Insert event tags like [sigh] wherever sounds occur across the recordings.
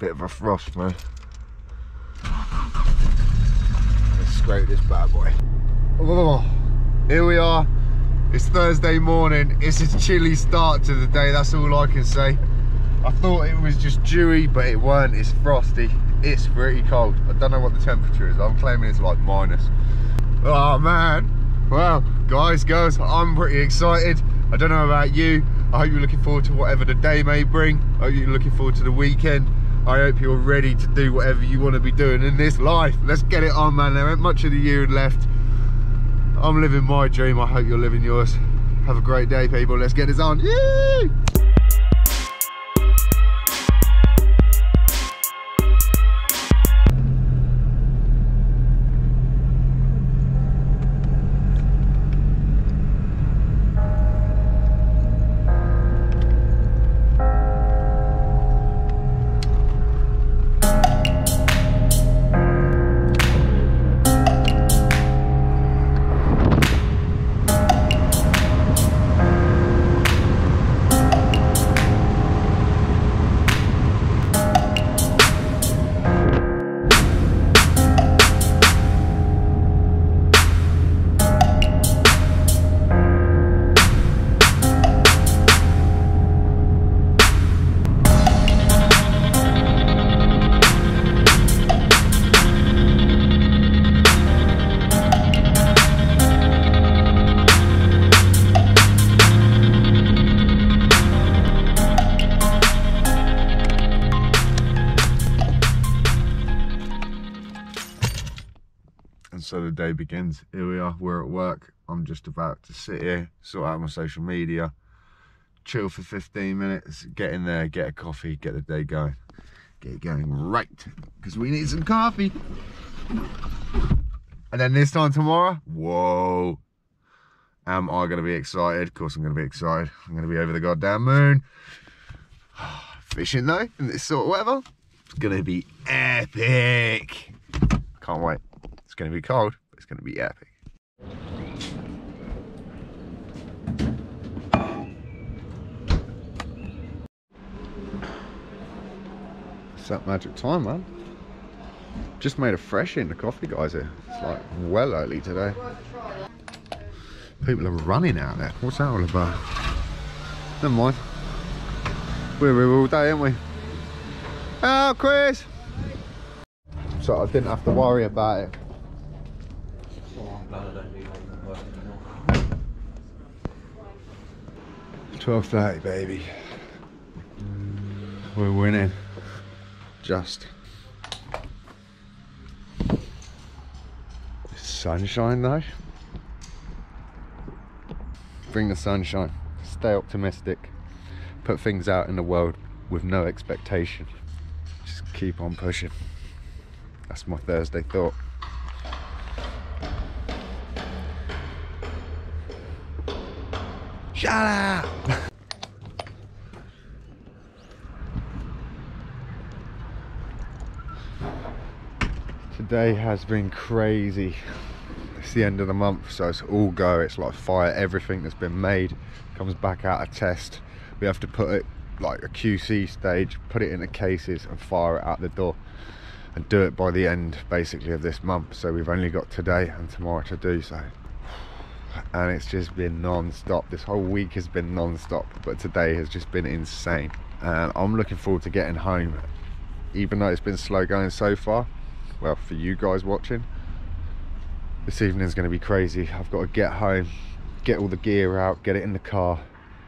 bit of a frost, man. Let's scrape this bad boy. Oh, here we are. It's Thursday morning. It's a chilly start to the day, that's all I can say. I thought it was just dewy, but it weren't. It's frosty. It's pretty cold. I don't know what the temperature is. I'm claiming it's like minus. Oh man. Well, guys, girls, I'm pretty excited. I don't know about you. I hope you're looking forward to whatever the day may bring. I hope you're looking forward to the weekend. I hope you're ready to do whatever you want to be doing in this life. Let's get it on, man. There ain't much of the year left. I'm living my dream. I hope you're living yours. Have a great day, people. Let's get this on. So the day begins. Here we are, we're at work. I'm just about to sit here, sort out my social media, chill for 15 minutes, get in there, get a coffee, get the day going. Get it going right, because we need some coffee. And then this time tomorrow, whoa. Am I going to be excited? Of course I'm going to be excited. I'm going to be over the goddamn moon. [sighs] Fishing though, in this sort of weather, it's going to be epic. Can't wait. It's going to be cold, but it's going to be epic. It's that magic time, man. Just made a fresh in the coffee guys here. It's like well early today. People are running out there. What's that all about? Never mind. We're here all day, aren't we? Oh, Chris! So I didn't have to worry about it. Twelve thirty, baby. We're winning. Just. Sunshine though. Bring the sunshine. Stay optimistic. Put things out in the world with no expectation. Just keep on pushing. That's my Thursday thought. Shut up! Today has been crazy. It's the end of the month, so it's all go. It's like fire. Everything that's been made comes back out of test. We have to put it like a QC stage, put it in the cases and fire it out the door and do it by the end basically of this month. So we've only got today and tomorrow to do so. And it's just been non-stop. This whole week has been non-stop, but today has just been insane. And I'm looking forward to getting home, even though it's been slow going so far. Well, for you guys watching, this evening's going to be crazy. I've got to get home, get all the gear out, get it in the car,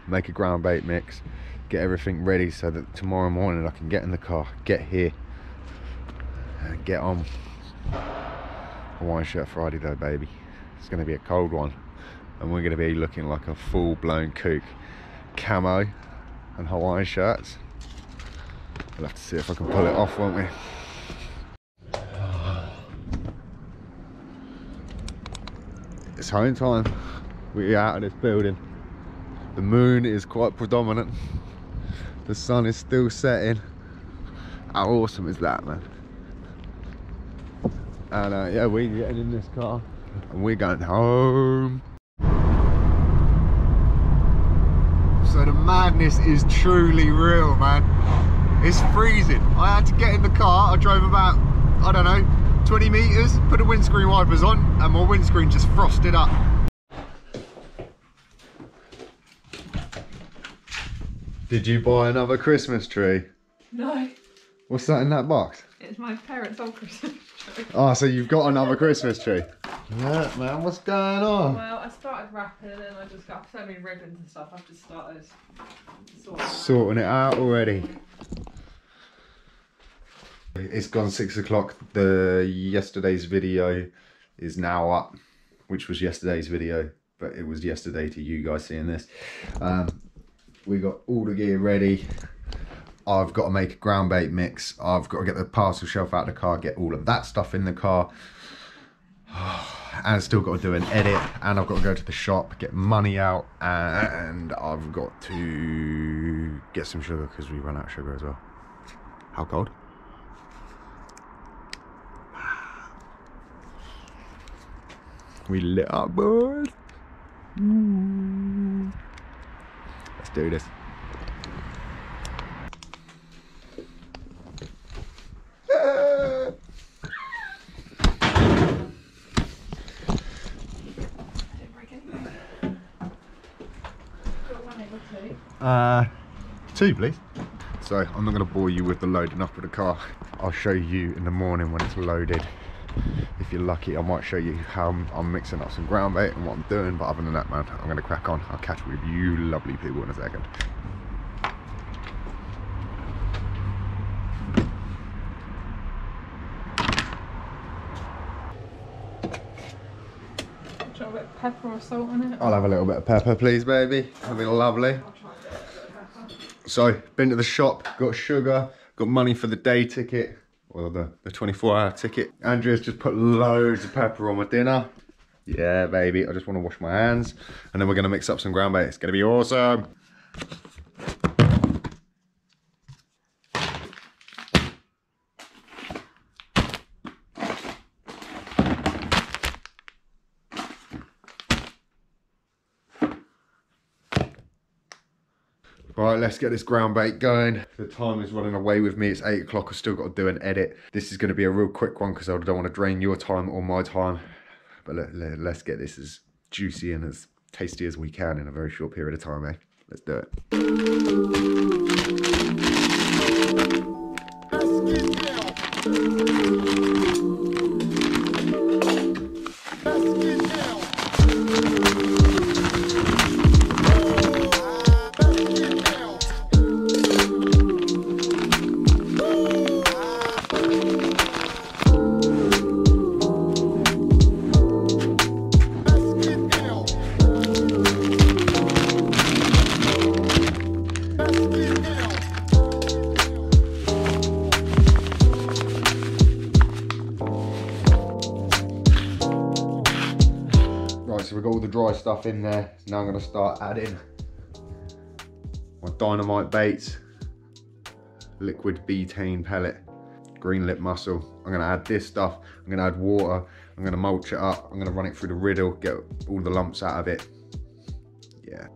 make a ground bait mix, get everything ready so that tomorrow morning I can get in the car, get here, and get on. Hawaiian shirt Friday though, baby. It's going to be a cold one, and we're going to be looking like a full-blown kook. Camo and Hawaiian shirts. We'll have to see if I can pull it off, won't we? It's home time. We're out of this building. The moon is quite predominant. The sun is still setting. How awesome is that, man? And uh, yeah, we're getting in this car and we're going home. So the madness is truly real, man. It's freezing. I had to get in the car. I drove about, I don't know, 20 metres, put the windscreen wipers on, and my windscreen just frosted up. Did you buy another Christmas tree? No, What's that in that box? it's my parents' old Christmas tree. Oh, so you've got another Christmas tree? Yeah, man, what's going on? Well, I started wrapping and then I just got so many ribbons and stuff. I've just started sorting. it out. Sorting it out already. It's gone six o'clock. The yesterday's video is now up, which was yesterday's video, but it was yesterday to you guys seeing this. Um, we got all the gear ready. I've got to make a ground bait mix. I've got to get the parcel shelf out of the car, get all of that stuff in the car. [sighs] And I've still got to do an edit, and I've got to go to the shop, get money out, and I've got to get some sugar because we run out of sugar as well. How cold? We lit up, boys. Mm. Let's do this. Didn't break anything. Got one over two. Uh, two, please. So I'm not going to bore you with the loading up of the car. I'll show you in the morning when it's loaded. If you're lucky, I might show you how I'm, I'm mixing up some ground bait and what I'm doing. But other than that, man, I'm going to crack on. I'll catch with you lovely people in a second. Do you bit of pepper or salt on it? I'll have a little bit of pepper, please, baby. That'll be lovely. I'll try and get a bit of pepper. So, been to the shop, got sugar, got money for the day ticket, or the, the 24 hour ticket. Andrea's just put loads of pepper on my dinner. Yeah, baby, I just want to wash my hands. And then we're going to mix up some ground bait. It's going to be awesome. Right, let's get this ground bait going. The time is running away with me. It's eight o'clock. I've still got to do an edit. This is going to be a real quick one because I don't want to drain your time or my time. But let, let, let's get this as juicy and as tasty as we can in a very short period of time, eh? Let's do it. Stuff in there. Now I'm going to start adding my dynamite baits, liquid betaine pellet, green lip mussel. I'm going to add this stuff. I'm going to add water. I'm going to mulch it up. I'm going to run it through the riddle, get all the lumps out of it. Yeah.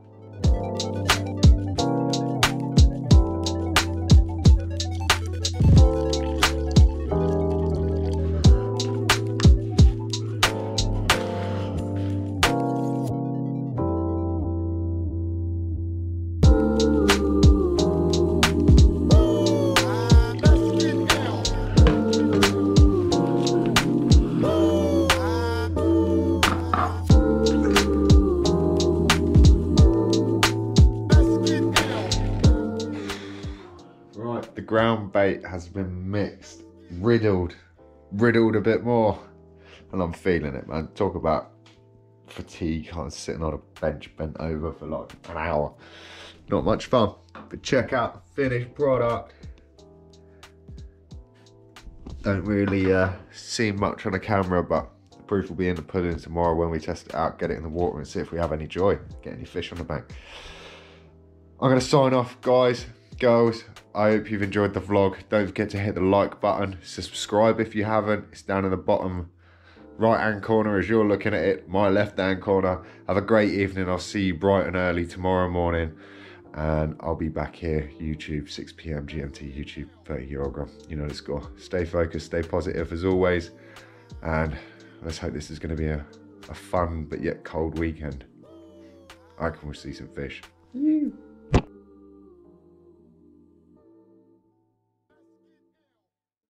Has been mixed, riddled, riddled a bit more, and I'm feeling it, man. Talk about fatigue. I was sitting on a bench bent over for like an hour. Not much fun, but check out the finished product. Don't really uh, see much on the camera, but the proof will be in the pudding tomorrow when we test it out, get it in the water, and see if we have any joy, get any fish on the bank. I'm going to sign off, guys, girls. I hope you've enjoyed the vlog. Don't forget to hit the like button, subscribe if you haven't. It's down in the bottom right hand corner as you're looking at it, my left hand corner. Have a great evening. I'll see you bright and early tomorrow morning. and I'll be back here, YouTube, 6 p.m. GMT, YouTube, 30 year old Grom. You know the score. Stay focused, stay positive as always, and let's hope this is going to be a, a fun but yet cold weekend. I can see some fish. Woo.